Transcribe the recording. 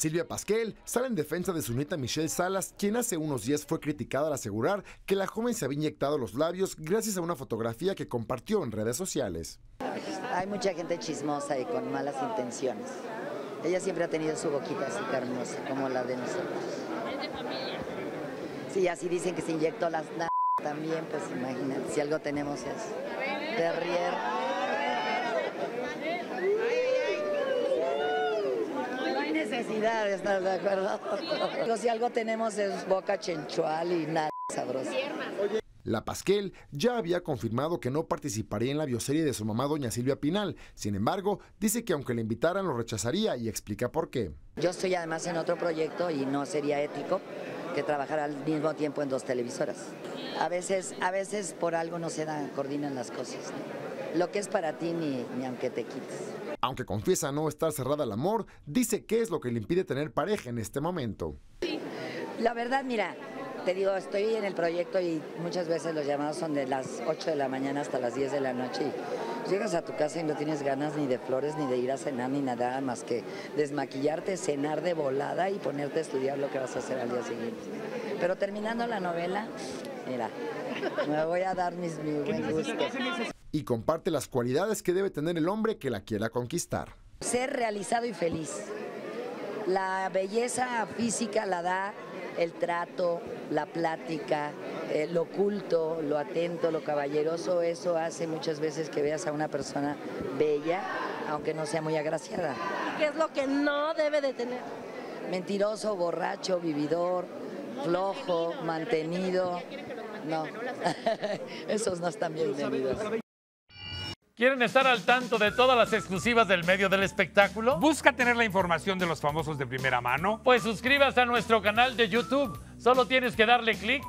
Silvia Pasquel sale en defensa de su nieta Michelle Salas, quien hace unos días fue criticada al asegurar que la joven se había inyectado los labios gracias a una fotografía que compartió en redes sociales. Hay mucha gente chismosa y con malas intenciones. Ella siempre ha tenido su boquita así carnosa, como la de nosotros. Es de familia. Sí, así dicen que se inyectó las también, pues imagínate, si algo tenemos es terrier. Necesidad de estar de acuerdo. si algo tenemos es boca chenchual y nada sabroso. La Pasquel ya había confirmado que no participaría en la bioserie de su mamá doña Silvia Pinal. Sin embargo, dice que aunque le invitaran lo rechazaría y explica por qué. Yo estoy además en otro proyecto y no sería ético que trabajar al mismo tiempo en dos televisoras. A veces, a veces por algo no se dan, coordinan las cosas. Lo que es para ti ni, ni aunque te quites. Aunque confiesa no estar cerrada al amor, dice que es lo que le impide tener pareja en este momento. La verdad, mira, te digo, estoy en el proyecto y muchas veces los llamados son de las 8 de la mañana hasta las 10 de la noche y llegas a tu casa y no tienes ganas ni de flores, ni de ir a cenar, ni nada más que desmaquillarte, cenar de volada y ponerte a estudiar lo que vas a hacer al día siguiente. Pero terminando la novela, mira, me voy a dar mis, mi buen gusto y comparte las cualidades que debe tener el hombre que la quiera conquistar. Ser realizado y feliz. La belleza física la da el trato, la plática, eh, lo culto, lo atento, lo caballeroso, eso hace muchas veces que veas a una persona bella, aunque no sea muy agraciada. ¿Qué es lo que no debe de tener? Mentiroso, borracho, vividor, flojo, mantenido. No, esos no están bienvenidos. ¿Quieren estar al tanto de todas las exclusivas del medio del espectáculo? ¿Busca tener la información de los famosos de primera mano? Pues suscríbase a nuestro canal de YouTube. Solo tienes que darle clic.